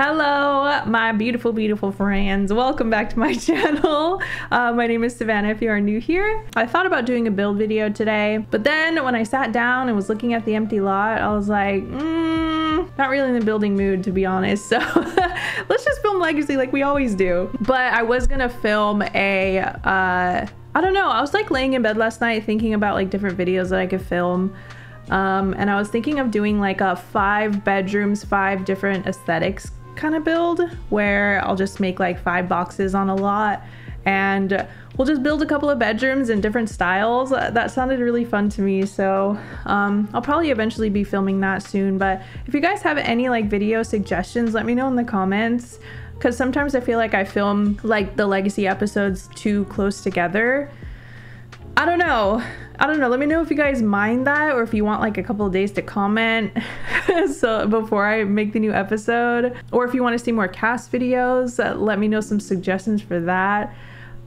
Hello, my beautiful, beautiful friends. Welcome back to my channel. Uh, my name is Savannah if you are new here. I thought about doing a build video today, but then when I sat down and was looking at the empty lot, I was like, mm, not really in the building mood to be honest. So let's just film Legacy like we always do. But I was gonna film a, uh, I don't know, I was like laying in bed last night thinking about like different videos that I could film. Um, and I was thinking of doing like a five bedrooms, five different aesthetics kind of build where I'll just make like five boxes on a lot and we'll just build a couple of bedrooms in different styles. That sounded really fun to me. So um, I'll probably eventually be filming that soon. But if you guys have any like video suggestions, let me know in the comments. Because sometimes I feel like I film like the legacy episodes too close together. I don't know. I don't know. Let me know if you guys mind that or if you want like a couple of days to comment so before I make the new episode or if you want to see more cast videos, uh, let me know some suggestions for that.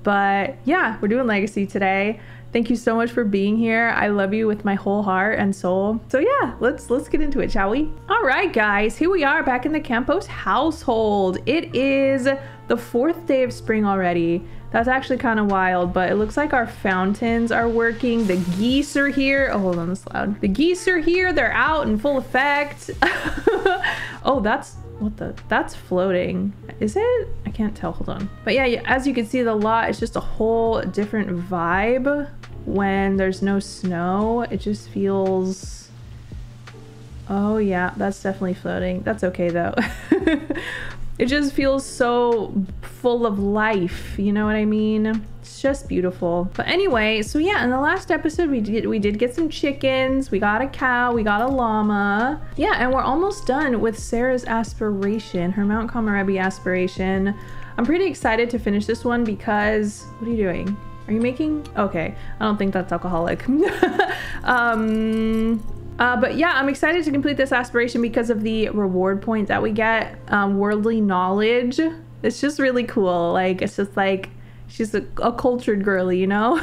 But yeah, we're doing legacy today. Thank you so much for being here. I love you with my whole heart and soul. So yeah, let's let's get into it, shall we? All right, guys, here we are back in the Campos household. It is the fourth day of spring already. That's actually kind of wild, but it looks like our fountains are working. The geese are here. Oh, hold on, this loud. The geese are here. They're out in full effect. oh, that's what the that's floating is it i can't tell hold on but yeah as you can see the lot is just a whole different vibe when there's no snow it just feels oh yeah that's definitely floating that's okay though. It just feels so full of life you know what i mean? It's just beautiful. But anyway so yeah in the last episode we did we did get some chickens we got a cow we got a llama. Yeah and we're almost done with sarah's aspiration her mount komorebi aspiration. I'm pretty excited to finish this one because what are you doing are you making okay i don't think that's alcoholic um uh, but yeah, I'm excited to complete this aspiration because of the reward point that we get. Um, worldly knowledge. It's just really cool. Like, it's just like, she's a, a cultured girly, you know?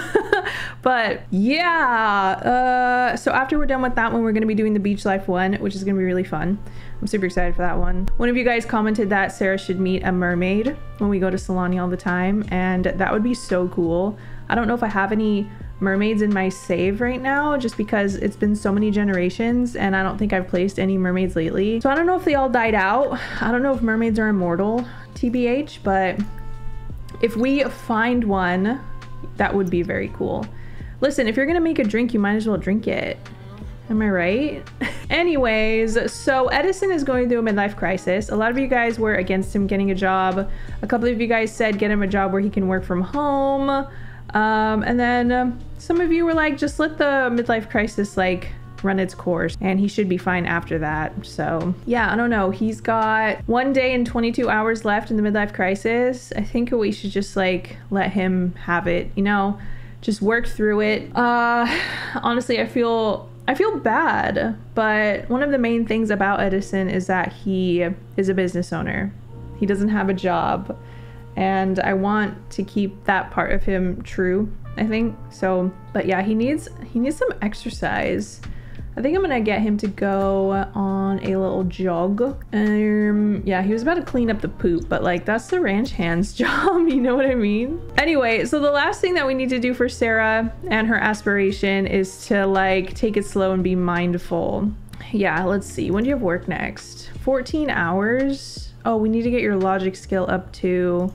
but yeah, uh, so after we're done with that one, we're going to be doing the beach life one, which is going to be really fun. I'm super excited for that one. One of you guys commented that Sarah should meet a mermaid when we go to Sulani all the time, and that would be so cool. I don't know if I have any mermaids in my save right now just because it's been so many generations and I don't think I've placed any mermaids lately. So I don't know if they all died out. I don't know if mermaids are immortal, TBH, but if we find one, that would be very cool. Listen, if you're gonna make a drink, you might as well drink it. Am I right? Anyways, so Edison is going through a midlife crisis. A lot of you guys were against him getting a job. A couple of you guys said get him a job where he can work from home. Um, and then um, some of you were like, just let the midlife crisis like run its course and he should be fine after that. So yeah, I don't know. He's got one day and 22 hours left in the midlife crisis. I think we should just like let him have it, you know, just work through it. Uh, honestly, I feel I feel bad, but one of the main things about Edison is that he is a business owner. He doesn't have a job and I want to keep that part of him true, I think. So, but yeah, he needs he needs some exercise. I think I'm gonna get him to go on a little jog. Um, yeah, he was about to clean up the poop, but like that's the ranch hand's job, you know what I mean? Anyway, so the last thing that we need to do for Sarah and her aspiration is to like take it slow and be mindful. Yeah, let's see. When do you have work next? 14 hours. Oh, we need to get your logic skill up to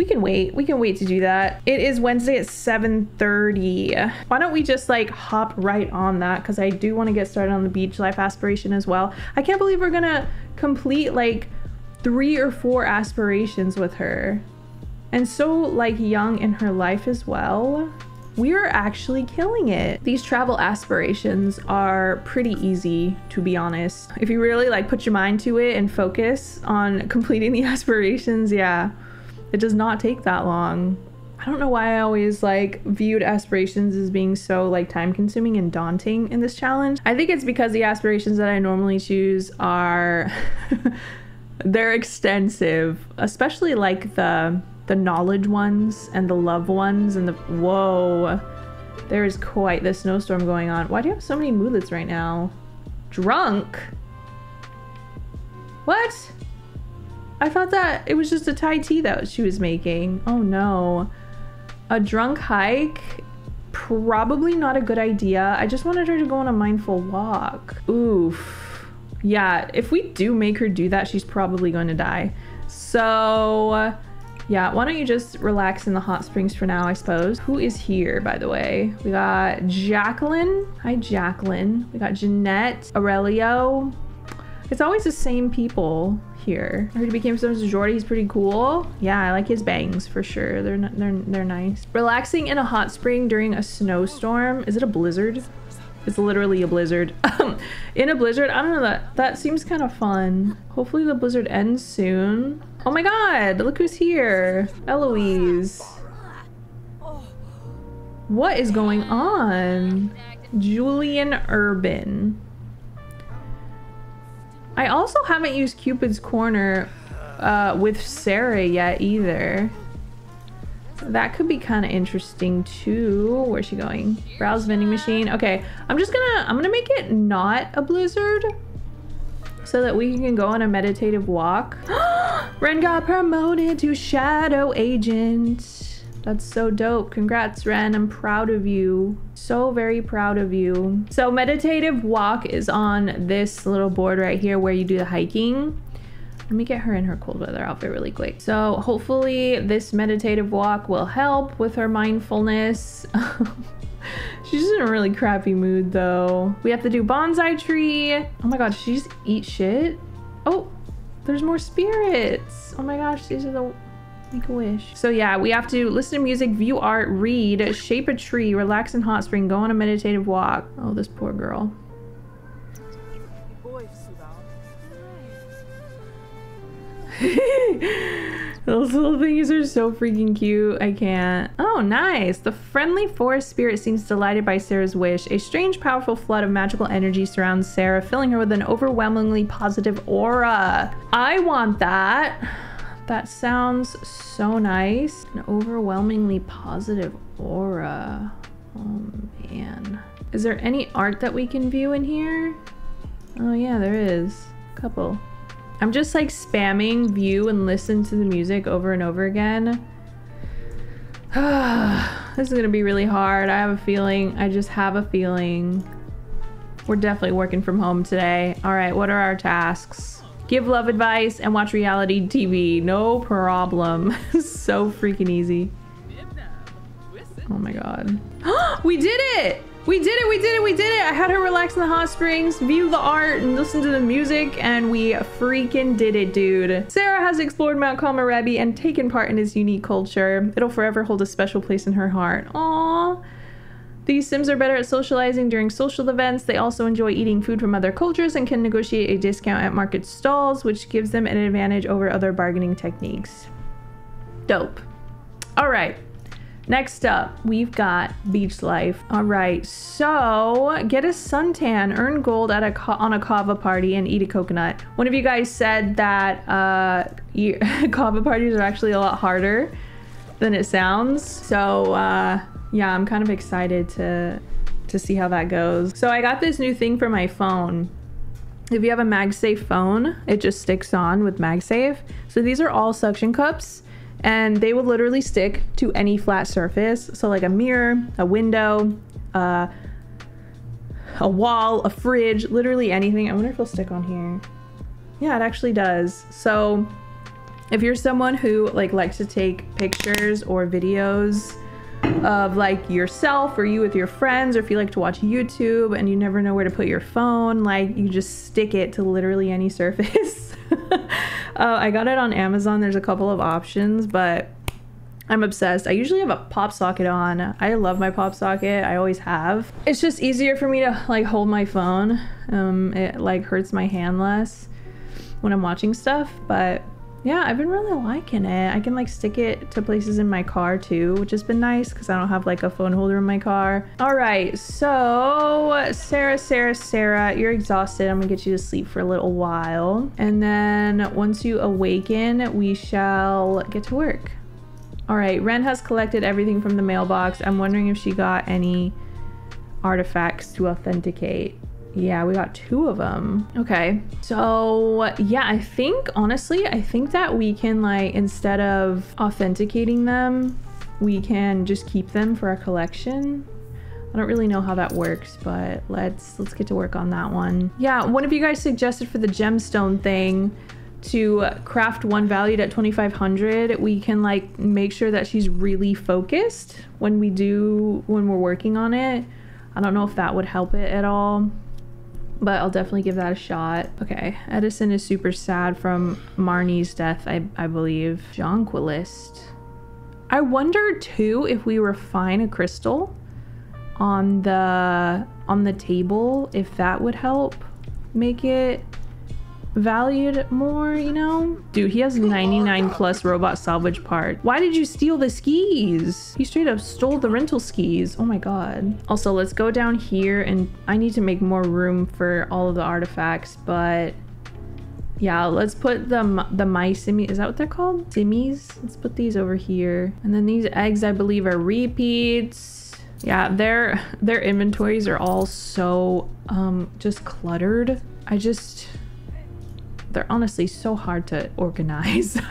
we can wait. We can wait to do that. It is Wednesday at 7.30. Why don't we just like hop right on that? Because I do want to get started on the beach life aspiration as well. I can't believe we're to complete like three or four aspirations with her. And so like young in her life as well. We are actually killing it. These travel aspirations are pretty easy, to be honest. If you really like put your mind to it and focus on completing the aspirations, yeah. It does not take that long. I don't know why I always like viewed aspirations as being so like time consuming and daunting in this challenge. I think it's because the aspirations that I normally choose are they're extensive, especially like the the knowledge ones and the love ones and the whoa. There is quite the snowstorm going on. Why do you have so many moodlets right now? Drunk? What? I thought that it was just a Thai tea that she was making. Oh no. A drunk hike? Probably not a good idea. I just wanted her to go on a mindful walk. Oof. Yeah, if we do make her do that, she's probably going to die. So, yeah, why don't you just relax in the hot springs for now, I suppose. Who is here, by the way? We got Jacqueline. Hi, Jacqueline. We got Jeanette, Aurelio. It's always the same people here. I heard he became with Jordy. He's pretty cool. Yeah, I like his bangs for sure. They're they're they're nice. Relaxing in a hot spring during a snowstorm. Is it a blizzard? It's literally a blizzard. Um, in a blizzard, I don't know that that seems kind of fun. Hopefully the blizzard ends soon. Oh my god, look who's here. Eloise. What is going on? Julian Urban. I also haven't used Cupid's Corner uh, with Sarah yet either. That could be kind of interesting too. Where's she going? Browse vending machine. Okay, I'm just gonna, I'm gonna make it not a blizzard so that we can go on a meditative walk. Ren got promoted to Shadow Agent. That's so dope. Congrats, Ren. I'm proud of you. So very proud of you. So meditative walk is on this little board right here where you do the hiking. Let me get her in her cold weather outfit really quick. So hopefully this meditative walk will help with her mindfulness. She's in a really crappy mood though. We have to do bonsai tree. Oh my god, she's eat shit? Oh, there's more spirits. Oh my gosh, these are the Make a wish. So yeah, we have to listen to music, view art, read, shape a tree, relax in hot spring, go on a meditative walk. Oh, this poor girl. Those little things are so freaking cute. I can't. Oh, nice. The friendly forest spirit seems delighted by Sarah's wish. A strange, powerful flood of magical energy surrounds Sarah, filling her with an overwhelmingly positive aura. I want that. That sounds so nice. An overwhelmingly positive aura. Oh man. Is there any art that we can view in here? Oh yeah, there is. A couple. I'm just like spamming view and listen to the music over and over again. this is gonna be really hard. I have a feeling. I just have a feeling. We're definitely working from home today. All right, what are our tasks? Give love advice, and watch reality TV. No problem. so freaking easy. Oh my god. we did it! We did it, we did it, we did it! I had her relax in the hot springs, view the art, and listen to the music, and we freaking did it, dude. Sarah has explored Mount Komorebi and taken part in his unique culture. It'll forever hold a special place in her heart. Aww. These Sims are better at socializing during social events. They also enjoy eating food from other cultures and can negotiate a discount at market stalls, which gives them an advantage over other bargaining techniques. Dope. All right. Next up, we've got beach life. All right, so get a suntan, earn gold at a on a kava party, and eat a coconut. One of you guys said that uh, kava parties are actually a lot harder than it sounds. So uh, yeah, I'm kind of excited to to see how that goes. So I got this new thing for my phone. If you have a MagSafe phone, it just sticks on with MagSafe. So these are all suction cups and they will literally stick to any flat surface. So like a mirror, a window, uh, a wall, a fridge, literally anything. I wonder if it'll stick on here. Yeah, it actually does. So if you're someone who like likes to take pictures or videos of like yourself or you with your friends or if you like to watch YouTube and you never know where to put your phone, like you just stick it to literally any surface. uh, I got it on Amazon. There's a couple of options, but I'm obsessed. I usually have a pop socket on. I love my pop socket. I always have. It's just easier for me to like hold my phone. Um, it like hurts my hand less when I'm watching stuff, but yeah, I've been really liking it. I can like stick it to places in my car too, which has been nice because I don't have like a phone holder in my car. All right, so Sarah, Sarah, Sarah, you're exhausted. I'm gonna get you to sleep for a little while. And then once you awaken, we shall get to work. All right, Ren has collected everything from the mailbox. I'm wondering if she got any artifacts to authenticate. Yeah, we got two of them. Okay. So, yeah, I think, honestly, I think that we can, like, instead of authenticating them, we can just keep them for our collection. I don't really know how that works, but let's let's get to work on that one. Yeah, one of you guys suggested for the gemstone thing to craft one valued at 2500 we can like make sure that she's really focused when we do when we're working on it i don't know if that would help it at all but i'll definitely give that a shot. Okay edison is super sad from marnie's death i, I believe. Jonquilist i wonder too if we refine a crystal on the on the table if that would help make it valued more, you know? Dude, he has 99 plus robot salvage part. Why did you steal the skis? He straight up stole the rental skis. Oh my god. Also, let's go down here and I need to make more room for all of the artifacts, but yeah, let's put the the my simi. Is that what they're called? Simmies. Let's put these over here. And then these eggs, I believe, are repeats. Yeah, their their inventories are all so um just cluttered. I just they're honestly so hard to organize.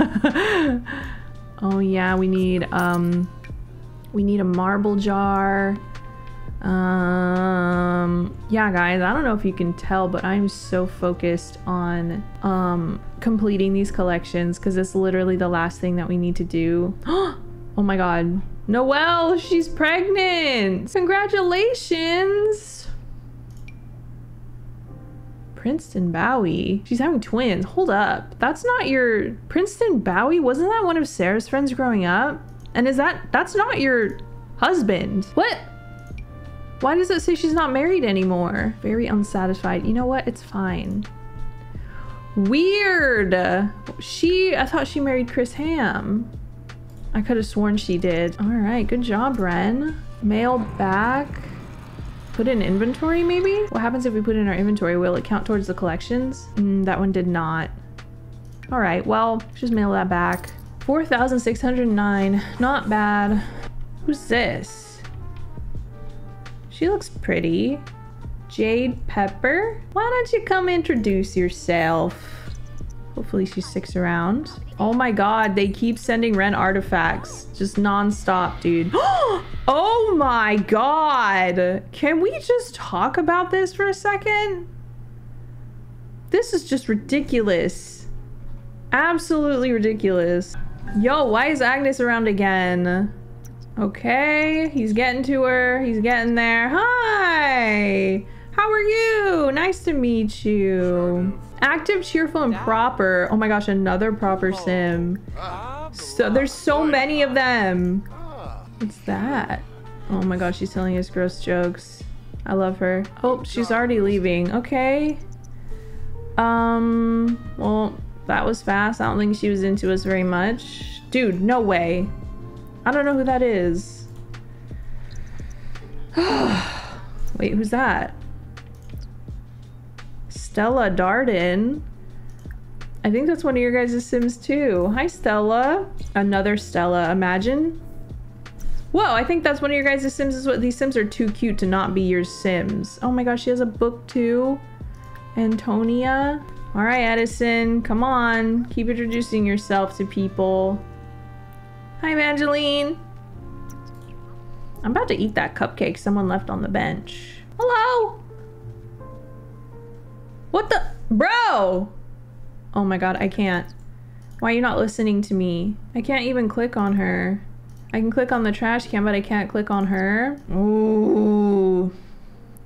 oh yeah, we need um we need a marble jar. Um yeah guys, I don't know if you can tell, but I'm so focused on um completing these collections because it's literally the last thing that we need to do. oh my god. Noelle, she's pregnant! Congratulations! Princeton Bowie. She's having twins. Hold up. That's not your Princeton Bowie? Wasn't that one of Sarah's friends growing up? And is that that's not your husband? What? Why does it say she's not married anymore? Very unsatisfied. You know what? It's fine. Weird. She I thought she married Chris Ham. I could have sworn she did. All right, good job, Ren. Mail back. Put in inventory, maybe? What happens if we put in our inventory? Will it count towards the collections? Mm, that one did not. All right, well, just mail that back. 4,609, not bad. Who's this? She looks pretty. Jade Pepper? Why don't you come introduce yourself? Hopefully she sticks around. Oh my god, they keep sending Ren artifacts. Just non-stop, dude. oh my god! Can we just talk about this for a second? This is just ridiculous. Absolutely ridiculous. Yo, why is Agnes around again? Okay, he's getting to her. He's getting there. Hi! How are you? Nice to meet you. Active, cheerful, and proper. Oh my gosh, another proper sim. So there's so many of them. What's that? Oh my gosh, she's telling us gross jokes. I love her. Oh, she's already leaving. Okay. Um, well, that was fast. I don't think she was into us very much. Dude, no way. I don't know who that is. Wait, who's that? Stella Darden. I think that's one of your guys' Sims too. Hi, Stella. Another Stella. Imagine. Whoa, I think that's one of your guys' Sims is what these Sims are too cute to not be your Sims. Oh my gosh, she has a book too. Antonia. All right, Edison, come on. Keep introducing yourself to people. Hi, Evangeline. I'm about to eat that cupcake someone left on the bench. Hello. What the? Bro! Oh my god, I can't. Why are you not listening to me? I can't even click on her. I can click on the trash can, but I can't click on her. Ooh.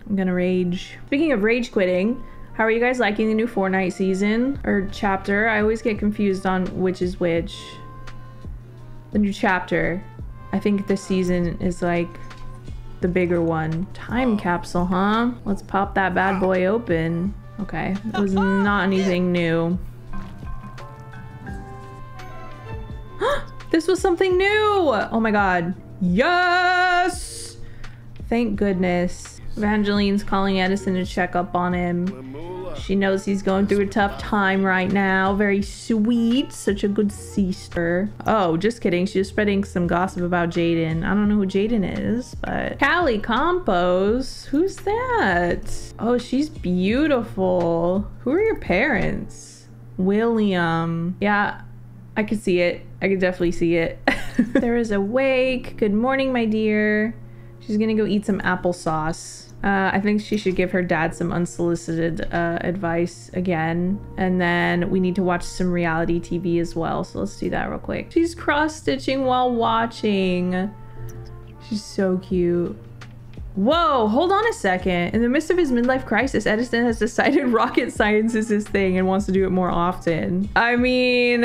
I'm gonna rage. Speaking of rage quitting, how are you guys liking the new Fortnite season? Or chapter? I always get confused on which is which. The new chapter. I think this season is like the bigger one. Time capsule, huh? Let's pop that bad boy open. Okay, it was not anything new. this was something new! Oh my god. Yes! Thank goodness. Evangeline's calling Edison to check up on him. She knows he's going through a tough time right now. Very sweet. Such a good sister. Oh, just kidding. She's spreading some gossip about Jaden. I don't know who Jaden is, but... Callie Campos? Who's that? Oh, she's beautiful. Who are your parents? William. Yeah, I could see it. I could definitely see it. there is a wake. Good morning, my dear. She's gonna go eat some applesauce. Uh, I think she should give her dad some unsolicited uh, advice again. And then we need to watch some reality TV as well. So let's do that real quick. She's cross stitching while watching. She's so cute. Whoa, hold on a second. In the midst of his midlife crisis, Edison has decided rocket science is his thing and wants to do it more often. I mean,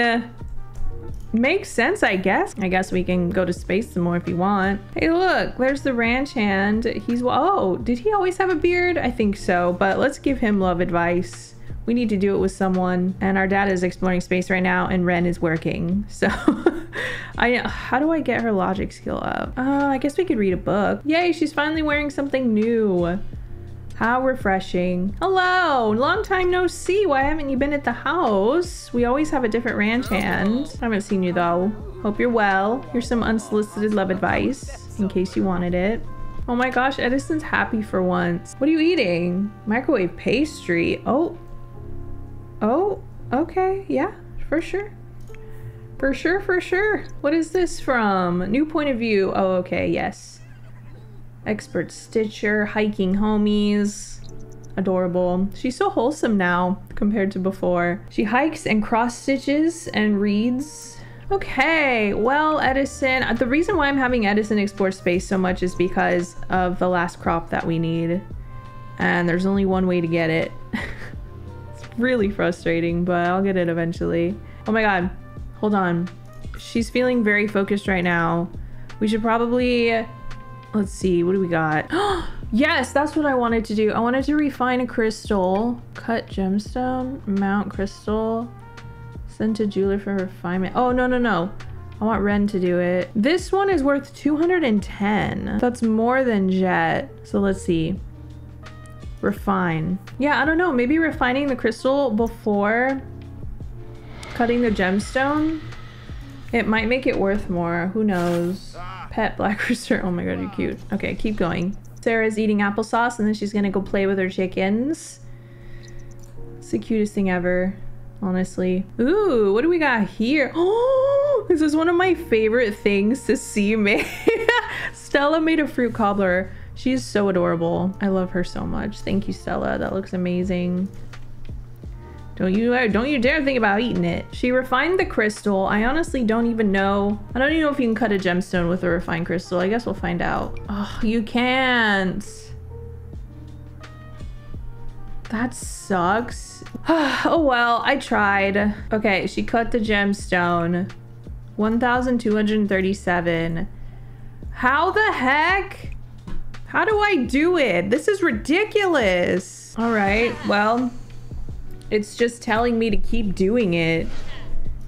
Makes sense, I guess. I guess we can go to space some more if you want. Hey, look, there's the ranch hand. He's, oh, did he always have a beard? I think so, but let's give him love advice. We need to do it with someone. And our dad is exploring space right now and Ren is working. So I, how do I get her logic skill up? Uh, I guess we could read a book. Yay, she's finally wearing something new. How refreshing. Hello, long time no see. Why haven't you been at the house? We always have a different ranch hand. I haven't seen you though. Hope you're well. Here's some unsolicited love advice in case you wanted it. Oh my gosh, Edison's happy for once. What are you eating? Microwave pastry. Oh. Oh, okay. Yeah, for sure. For sure, for sure. What is this from? New point of view. Oh, okay, yes. Expert Stitcher, hiking homies. Adorable. She's so wholesome now compared to before. She hikes and cross stitches and reads. Okay, well, Edison, the reason why I'm having Edison explore space so much is because of the last crop that we need. And there's only one way to get it. it's really frustrating, but I'll get it eventually. Oh my god, hold on. She's feeling very focused right now. We should probably Let's see, what do we got? yes, that's what I wanted to do. I wanted to refine a crystal, cut gemstone, mount crystal, send to jeweler for refinement. Oh, no, no, no. I want Ren to do it. This one is worth 210. That's more than Jet. So let's see. Refine. Yeah, I don't know. Maybe refining the crystal before cutting the gemstone. It might make it worth more. Who knows? Ah. Pet black rooster. Oh my god, you're cute. Okay, keep going. Sarah's eating applesauce and then she's gonna go play with her chickens. It's the cutest thing ever, honestly. Ooh, what do we got here? Oh, this is one of my favorite things to see made. Stella made a fruit cobbler. She's so adorable. I love her so much. Thank you, Stella. That looks amazing. Don't you don't you dare think about eating it. She refined the crystal. I honestly don't even know. I don't even know if you can cut a gemstone with a refined crystal. I guess we'll find out. Oh, you can't. That sucks. oh well, I tried. Okay, she cut the gemstone. 1,237. How the heck? How do I do it? This is ridiculous. All right, well, it's just telling me to keep doing it.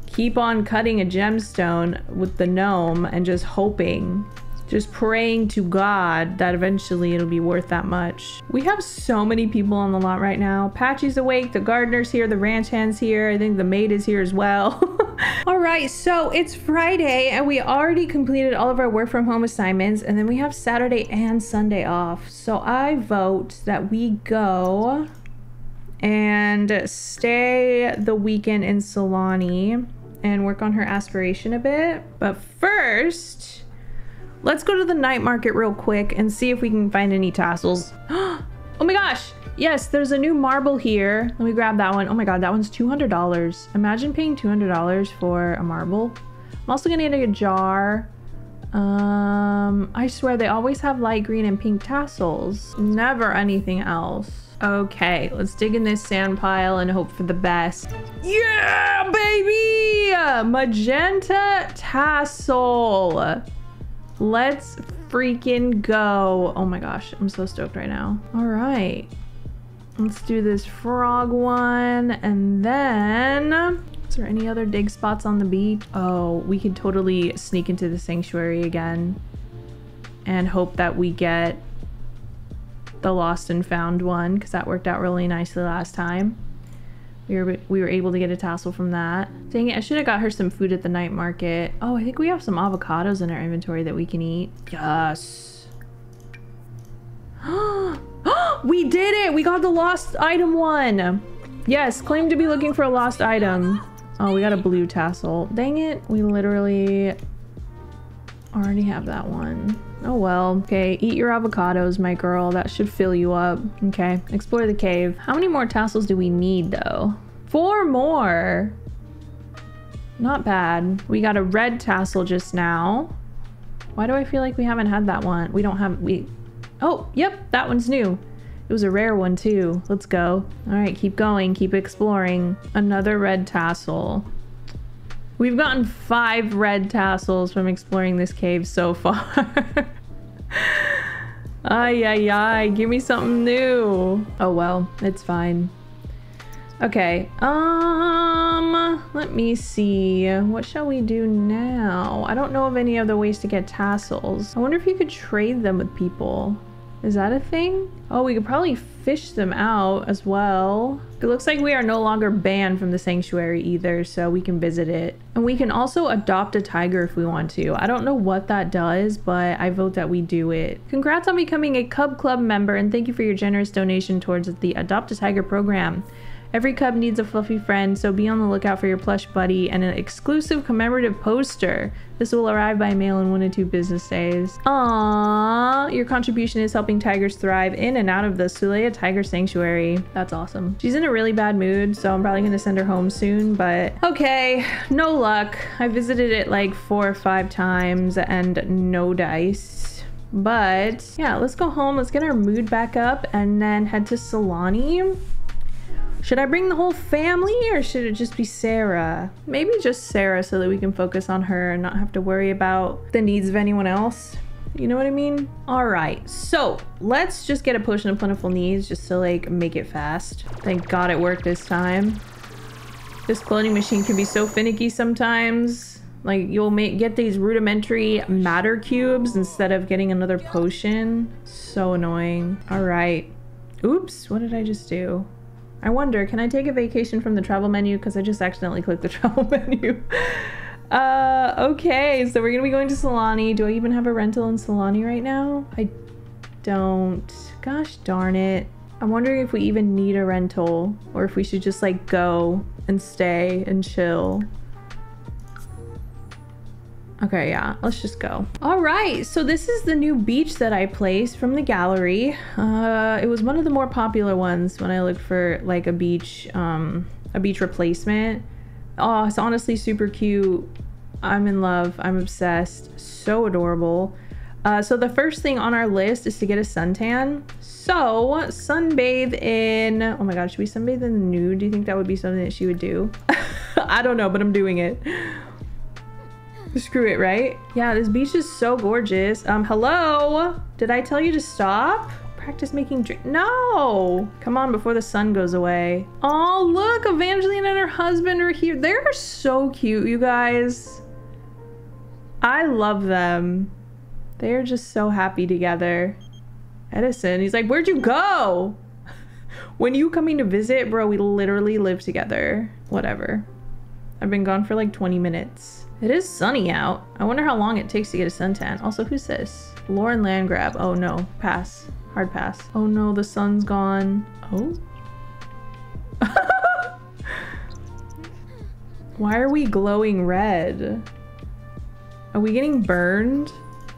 Keep on cutting a gemstone with the gnome and just hoping. Just praying to God that eventually it'll be worth that much. We have so many people on the lot right now. Patchy's awake, the gardener's here, the ranch hand's here, I think the maid is here as well. all right, so it's Friday and we already completed all of our work from home assignments and then we have Saturday and Sunday off. So I vote that we go and stay the weekend in Sulani and work on her aspiration a bit. But first, let's go to the night market real quick and see if we can find any tassels. oh my gosh! Yes, there's a new marble here. Let me grab that one. Oh my god, that one's $200. Imagine paying $200 for a marble. I'm also gonna get a jar. Um, I swear they always have light green and pink tassels. Never anything else. Okay, let's dig in this sand pile and hope for the best. Yeah, baby! Magenta tassel. Let's freaking go. Oh my gosh, I'm so stoked right now. All right. Let's do this frog one and then... Is there any other dig spots on the beach? Oh, we could totally sneak into the sanctuary again and hope that we get the lost and found one because that worked out really nicely last time. We were, we were able to get a tassel from that. Dang it, I should have got her some food at the night market. Oh, I think we have some avocados in our inventory that we can eat. Yes. we did it! We got the lost item one! Yes, claim to be looking for a lost item. Oh, we got a blue tassel. Dang it, we literally already have that one. Oh well. Okay, eat your avocados, my girl. That should fill you up. Okay, explore the cave. How many more tassels do we need, though? Four more! Not bad. We got a red tassel just now. Why do I feel like we haven't had that one? We don't have... we. Oh, yep, that one's new. It was a rare one, too. Let's go. All right, keep going. Keep exploring. Another red tassel. We've gotten five red tassels from exploring this cave so far. ay, ay, ay. Give me something new. Oh, well. It's fine. Okay. Um, let me see. What shall we do now? I don't know of any other ways to get tassels. I wonder if you could trade them with people. Is that a thing? Oh, we could probably fish them out as well. It looks like we are no longer banned from the sanctuary either, so we can visit it. And we can also adopt a tiger if we want to. I don't know what that does, but I vote that we do it. Congrats on becoming a Cub Club member, and thank you for your generous donation towards the Adopt a Tiger program. Every cub needs a fluffy friend, so be on the lookout for your plush buddy and an exclusive commemorative poster. This will arrive by mail in one to two business days. Aww, your contribution is helping tigers thrive in and out of the Sulea Tiger Sanctuary. That's awesome. She's in a really bad mood, so I'm probably gonna send her home soon, but okay, no luck. I visited it like four or five times and no dice. But yeah, let's go home. Let's get our mood back up and then head to Sulani. Should I bring the whole family or should it just be Sarah? Maybe just Sarah so that we can focus on her and not have to worry about the needs of anyone else. You know what I mean? All right, so let's just get a potion of plentiful needs just to like make it fast. Thank God it worked this time. This cloning machine can be so finicky sometimes. Like you'll make get these rudimentary matter cubes instead of getting another potion. So annoying. All right. Oops, what did I just do? I wonder, can I take a vacation from the travel menu? Because I just accidentally clicked the travel menu. uh, okay, so we're gonna be going to Sulani. Do I even have a rental in Sulani right now? I don't. Gosh darn it. I'm wondering if we even need a rental or if we should just like go and stay and chill. Okay, yeah, let's just go. All right, so this is the new beach that I placed from the gallery. Uh, it was one of the more popular ones when I looked for like a beach, um, a beach replacement. Oh, it's honestly super cute. I'm in love. I'm obsessed. So adorable. Uh, so the first thing on our list is to get a suntan. So sunbathe in, oh my god, should we sunbathe in the nude? Do you think that would be something that she would do? I don't know, but I'm doing it. Screw it, right? Yeah, this beach is so gorgeous. Um, hello? Did I tell you to stop? Practice making drink. No! Come on before the sun goes away. Oh, look, Evangeline and her husband are here. They're so cute, you guys. I love them. They're just so happy together. Edison, he's like, where'd you go? when you coming to visit, bro, we literally live together. Whatever. I've been gone for like 20 minutes. It is sunny out. I wonder how long it takes to get a suntan. Also, who's this? Lauren Landgrab. Oh no, pass. Hard pass. Oh no, the sun's gone. Oh? Why are we glowing red? Are we getting burned?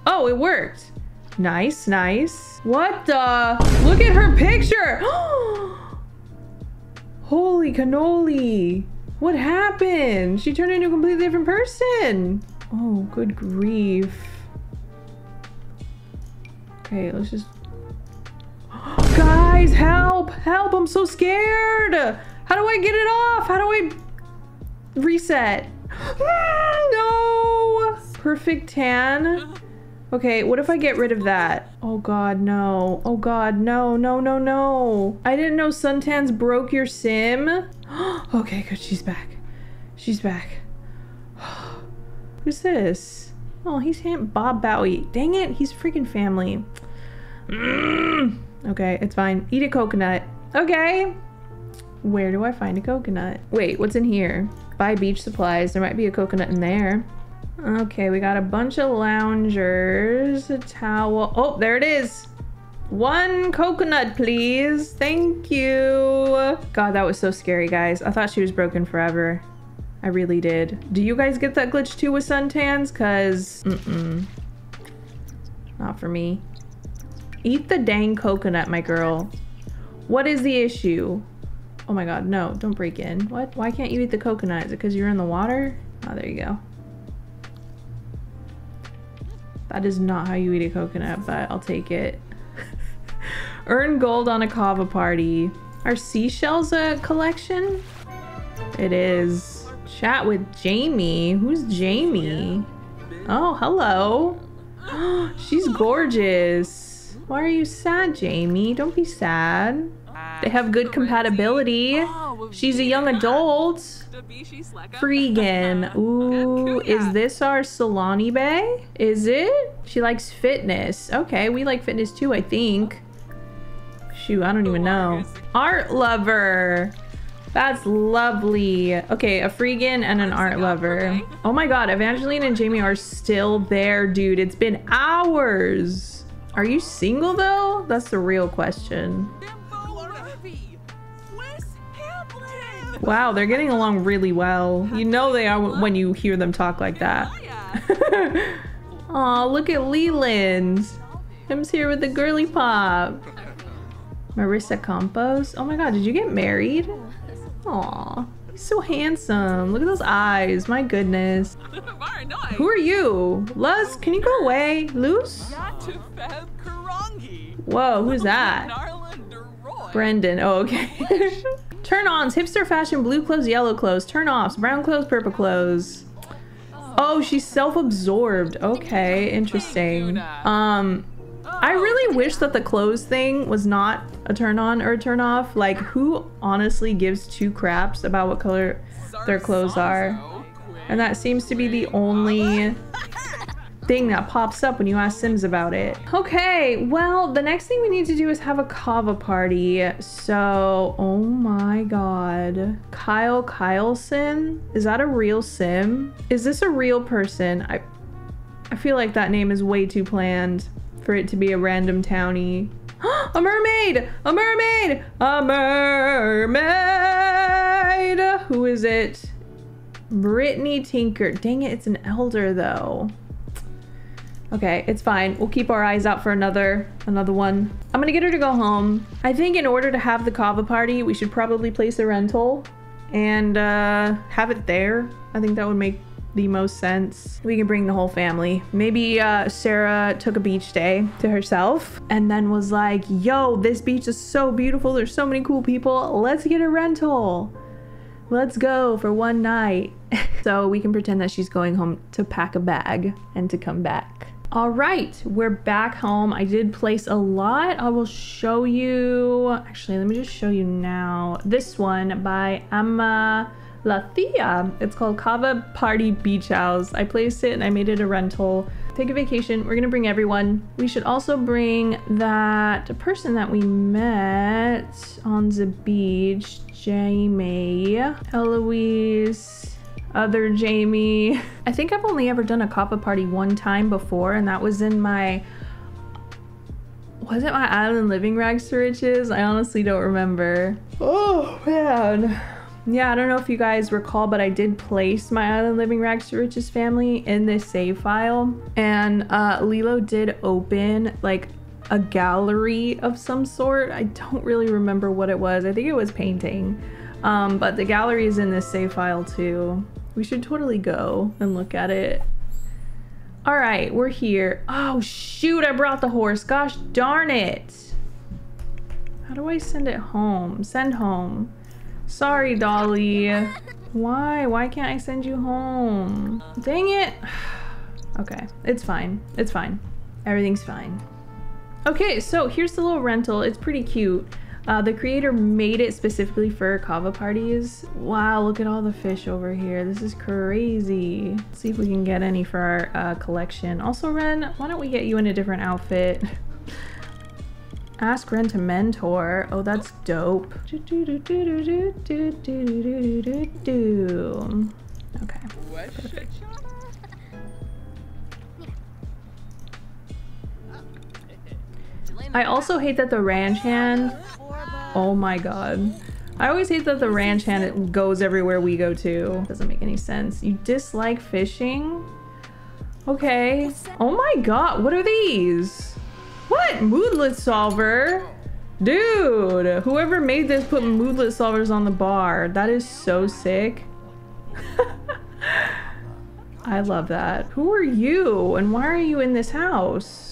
Oh, it worked. Nice, nice. What the? Look at her picture. Holy cannoli. What happened? She turned into a completely different person. Oh, good grief. Okay, let's just... Guys, help! Help! I'm so scared! How do I get it off? How do I reset? no! Perfect tan. Okay, what if I get rid of that? Oh god, no. Oh god, no, no, no, no. I didn't know suntans broke your sim. okay, good. She's back. She's back. Who's this? Oh, he's Bob Bowie. Dang it, he's freaking family. Mm. Okay, it's fine. Eat a coconut. Okay. Where do I find a coconut? Wait, what's in here? Buy beach supplies. There might be a coconut in there. Okay, we got a bunch of loungers, a towel. Oh, there it is. One coconut, please. Thank you. God, that was so scary, guys. I thought she was broken forever. I really did. Do you guys get that glitch too with suntans? Cause, mm-mm. Not for me. Eat the dang coconut, my girl. What is the issue? Oh my god, no, don't break in. What? Why can't you eat the coconut? Is it because you're in the water? Oh, there you go. That is not how you eat a coconut, but I'll take it. Earn gold on a kava party. Are seashells a collection? It is. Chat with Jamie. Who's Jamie? Oh, hello. She's gorgeous. Why are you sad, Jamie? Don't be sad. They have good compatibility. She's a young adult. Freegan. Ooh, is this our Sulani Bay? Is it? She likes fitness. Okay, we like fitness too, I think. Shoot, I don't even know. Art lover. That's lovely. Okay, a freegan and an art lover. Oh my god, Evangeline and Jamie are still there, dude. It's been hours. Are you single though? That's the real question. Wow, they're getting along really well. You know they are when you hear them talk like that. Aw, look at Leland. Him's here with the girly pop. Marissa Campos. Oh my god, did you get married? Aw, he's so handsome. Look at those eyes. My goodness. Who are you? Luz, can you go away? Luz? Whoa, who's that? Brendan. Oh, okay. Turn ons, hipster fashion, blue clothes, yellow clothes. Turn offs, brown clothes, purple clothes. Oh, she's self-absorbed. Okay, interesting. Um, I really wish that the clothes thing was not a turn on or a turn off. Like, who honestly gives two craps about what color their clothes are? And that seems to be the only thing that pops up when you ask Sims about it. Okay, well, the next thing we need to do is have a kava party. So, oh my god. Kyle Kyleson? Is that a real Sim? Is this a real person? I, I feel like that name is way too planned for it to be a random townie. a mermaid! A mermaid! A mermaid! Who is it? Brittany Tinker. Dang it, it's an elder though. Okay, it's fine. We'll keep our eyes out for another another one. I'm gonna get her to go home. I think in order to have the kava party, we should probably place a rental and uh, have it there. I think that would make the most sense. We can bring the whole family. Maybe uh, Sarah took a beach day to herself and then was like, yo, this beach is so beautiful. There's so many cool people. Let's get a rental. Let's go for one night. so we can pretend that she's going home to pack a bag and to come back. All right, we're back home. I did place a lot. I will show you, actually, let me just show you now. This one by Emma Lathia. It's called Kava Party Beach House. I placed it and I made it a rental. Take a vacation. We're gonna bring everyone. We should also bring that person that we met on the beach, Jamie, Eloise, other Jamie. I think I've only ever done a kava party one time before, and that was in my. Was it my island living rags to riches? I honestly don't remember. Oh man. Yeah, I don't know if you guys recall, but I did place my Island Living Rags to Riches family in this save file. And uh, Lilo did open like a gallery of some sort. I don't really remember what it was. I think it was painting. Um, but the gallery is in this save file too. We should totally go and look at it. All right, we're here. Oh shoot, I brought the horse. Gosh darn it. How do I send it home? Send home. Sorry, Dolly. Why? Why can't I send you home? Dang it. okay, it's fine. It's fine. Everything's fine. Okay, so here's the little rental. It's pretty cute. Uh, the creator made it specifically for kava parties. Wow, look at all the fish over here. This is crazy. Let's see if we can get any for our uh, collection. Also, Ren, why don't we get you in a different outfit? Ask Ren to mentor. Oh, that's dope. Okay. Perfect. I also hate that the ranch hand. Oh my god. I always hate that the ranch hand goes everywhere we go to. Doesn't make any sense. You dislike fishing? Okay. Oh my god, what are these? What? Moodlet solver? Dude, whoever made this put moodlet solvers on the bar. That is so sick. I love that. Who are you and why are you in this house?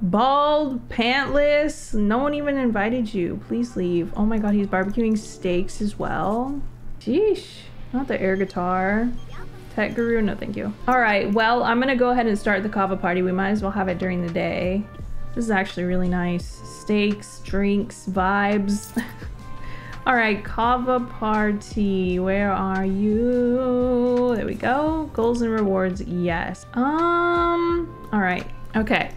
Bald, pantless, no one even invited you. Please leave. Oh my god, he's barbecuing steaks as well. Sheesh. Not the air guitar. Tech guru, no thank you. All right, well, I'm gonna go ahead and start the kava party. We might as well have it during the day. This is actually really nice. Steaks, drinks, vibes. All right, kava party. Where are you? There we go. Goals and rewards, yes. Um, all right, okay.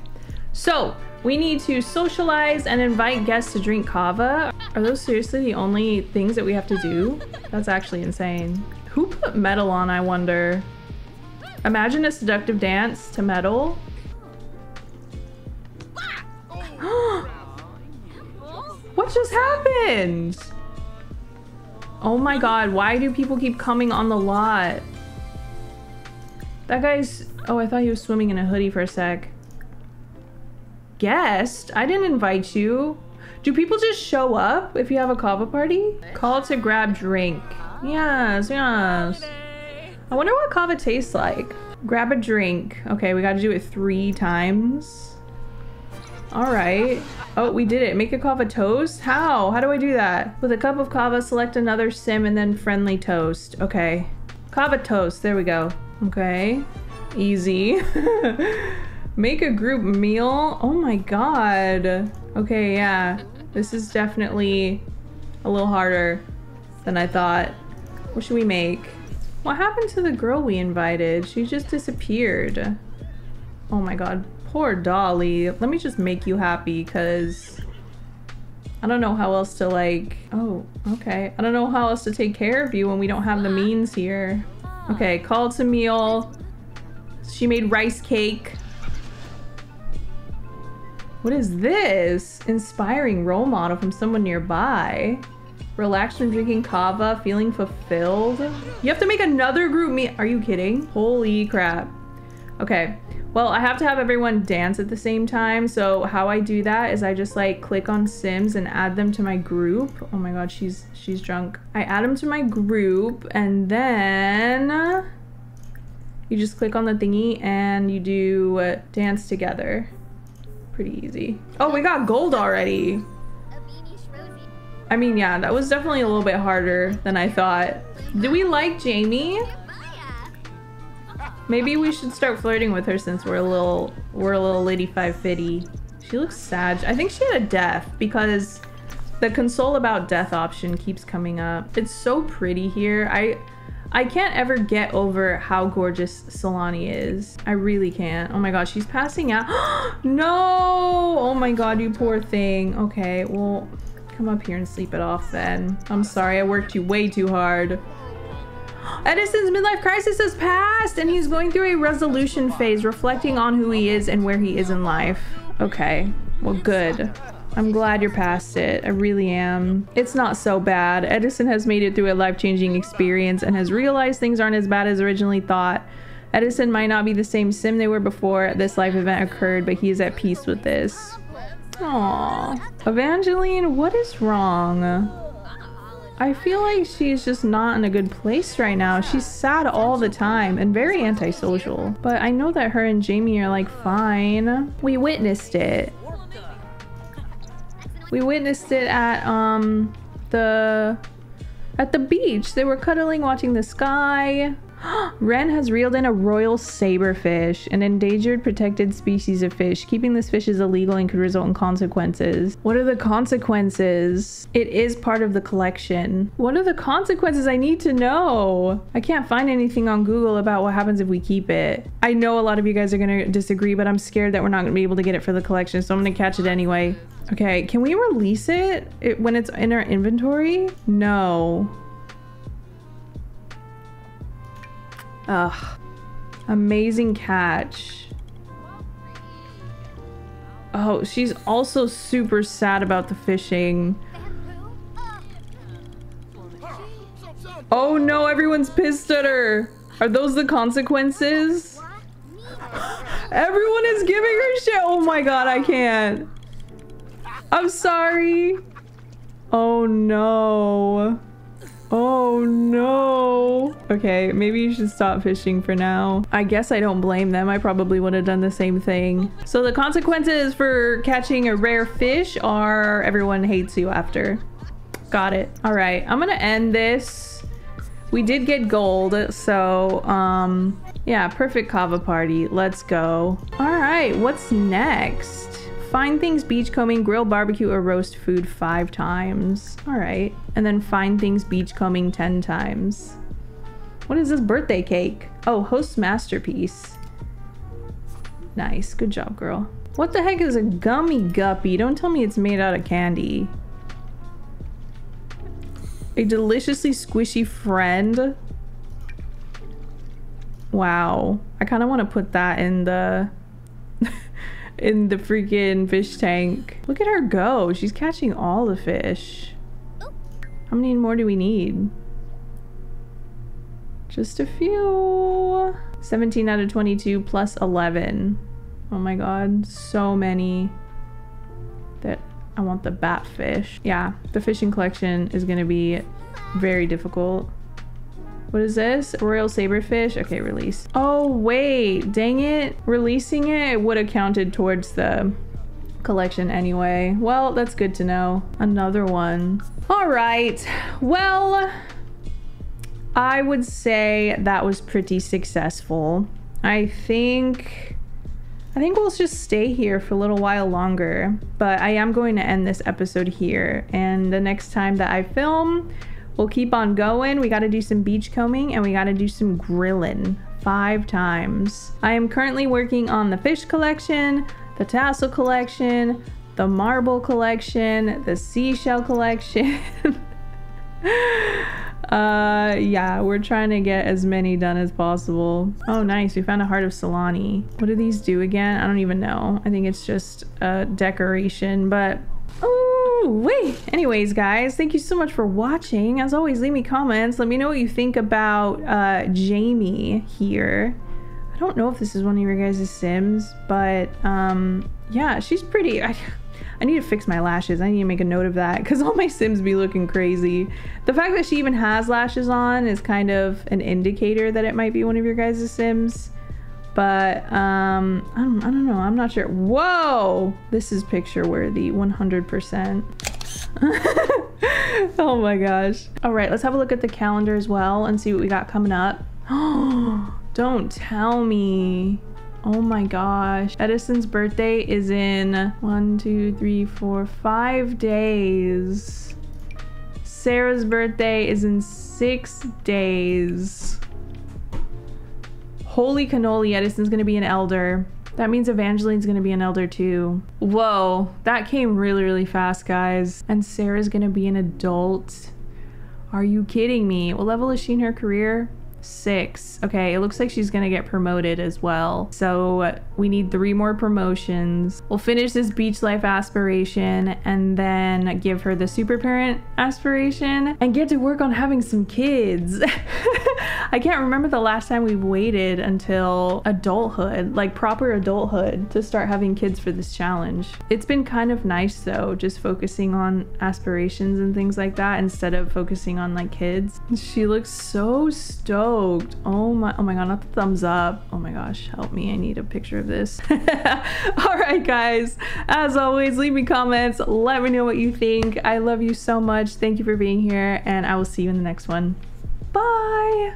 So we need to socialize and invite guests to drink kava. Are those seriously the only things that we have to do? That's actually insane. Who put metal on, I wonder? Imagine a seductive dance to metal. what just happened? Oh my god, why do people keep coming on the lot? That guy's... Oh, I thought he was swimming in a hoodie for a sec guest. I didn't invite you. Do people just show up if you have a kava party? Call to grab drink. Yes, yes. I wonder what kava tastes like. Grab a drink. Okay, we gotta do it three times. All right. Oh, we did it. Make a kava toast? How? How do I do that? With a cup of kava, select another sim and then friendly toast. Okay. Kava toast. There we go. Okay. Easy. Make a group meal? Oh my god. Okay, yeah. This is definitely a little harder than I thought. What should we make? What happened to the girl we invited? She just disappeared. Oh my god. Poor Dolly. Let me just make you happy because I don't know how else to like... Oh, okay. I don't know how else to take care of you when we don't have the means here. Okay, call to meal. She made rice cake. What is this? Inspiring role model from someone nearby. Relaxed from drinking kava, feeling fulfilled. You have to make another group meet. Are you kidding? Holy crap. Okay. Well, I have to have everyone dance at the same time. So how I do that is I just like click on Sims and add them to my group. Oh my god, she's she's drunk. I add them to my group and then you just click on the thingy and you do uh, dance together pretty easy. Oh, we got gold already. I mean, yeah, that was definitely a little bit harder than I thought. Do we like Jamie? Maybe we should start flirting with her since we're a little we're a little lady 550. She looks sad. I think she had a death because the console about death option keeps coming up. It's so pretty here. I I can't ever get over how gorgeous Sulani is. I really can't. Oh my god, she's passing out. no! Oh my god, you poor thing. Okay, well, come up here and sleep it off then. I'm sorry, I worked you way too hard. Edison's midlife crisis has passed and he's going through a resolution phase, reflecting on who he is and where he is in life. Okay, well good. I'm glad you're past it. I really am. It's not so bad. Edison has made it through a life-changing experience and has realized things aren't as bad as originally thought. Edison might not be the same sim they were before this life event occurred, but he is at peace with this. Aww. Evangeline, what is wrong? I feel like she's just not in a good place right now. She's sad all the time and very antisocial. But I know that her and Jamie are like fine. We witnessed it. We witnessed it at um the at the beach. They were cuddling, watching the sky. Ren has reeled in a royal saberfish, an endangered protected species of fish. Keeping this fish is illegal and could result in consequences. What are the consequences? It is part of the collection. What are the consequences? I need to know. I can't find anything on Google about what happens if we keep it. I know a lot of you guys are gonna disagree, but I'm scared that we're not gonna be able to get it for the collection, so I'm gonna catch it anyway. Okay, can we release it, it when it's in our inventory? No. Ugh. Amazing catch. Oh, she's also super sad about the fishing. Oh no, everyone's pissed at her. Are those the consequences? Everyone is giving her shit. Oh my god, I can't. I'm sorry. Oh no. Oh no. Okay, maybe you should stop fishing for now. I guess I don't blame them. I probably would have done the same thing. So the consequences for catching a rare fish are everyone hates you after. Got it. All right, I'm gonna end this. We did get gold, so um, yeah, perfect kava party. Let's go. All right, what's next? Find things beachcombing, grill, barbecue, or roast food five times. All right. And then find things beachcombing 10 times. What is this birthday cake? Oh, host masterpiece. Nice. Good job, girl. What the heck is a gummy guppy? Don't tell me it's made out of candy. A deliciously squishy friend. Wow. I kind of want to put that in the in the freaking fish tank. Look at her go. She's catching all the fish. How many more do we need? Just a few. 17 out of 22 plus 11. Oh my god, so many that I want the bat fish. Yeah, the fishing collection is gonna be very difficult. What is this? Royal Saberfish? Okay, release. Oh, wait. Dang it. Releasing it would have counted towards the collection anyway. Well, that's good to know. Another one. All right. Well, I would say that was pretty successful. I think... I think we'll just stay here for a little while longer, but I am going to end this episode here. And the next time that I film, We'll keep on going. We got to do some beachcombing and we got to do some grilling five times. I am currently working on the fish collection, the tassel collection, the marble collection, the seashell collection. uh yeah we're trying to get as many done as possible oh nice we found a heart of Sulani what do these do again i don't even know i think it's just a decoration but Wait. Anyways, guys, thank you so much for watching. As always, leave me comments. Let me know what you think about uh, Jamie here. I don't know if this is one of your guys' Sims, but um, yeah, she's pretty. I, I need to fix my lashes. I need to make a note of that because all my Sims be looking crazy. The fact that she even has lashes on is kind of an indicator that it might be one of your guys' Sims. But um, I don't, I don't know. I'm not sure. Whoa! This is picture worthy, 100%. oh my gosh. All right, let's have a look at the calendar as well and see what we got coming up. Don't tell me. Oh my gosh. Edison's birthday is in one, two, three, four, five days. Sarah's birthday is in six days. Holy cannoli, Edison's gonna be an elder. That means Evangeline's gonna be an elder too. Whoa, that came really, really fast, guys. And Sarah's gonna be an adult. Are you kidding me? What level is she in her career? six. Okay, it looks like she's gonna get promoted as well. So we need three more promotions. We'll finish this beach life aspiration and then give her the super parent aspiration and get to work on having some kids. I can't remember the last time we waited until adulthood, like proper adulthood, to start having kids for this challenge. It's been kind of nice though, just focusing on aspirations and things like that instead of focusing on like kids. She looks so stoked. Oh my, oh my god, not the thumbs up. Oh my gosh, help me. I need a picture of this. All right, guys. As always, leave me comments. Let me know what you think. I love you so much. Thank you for being here, and I will see you in the next one. Bye.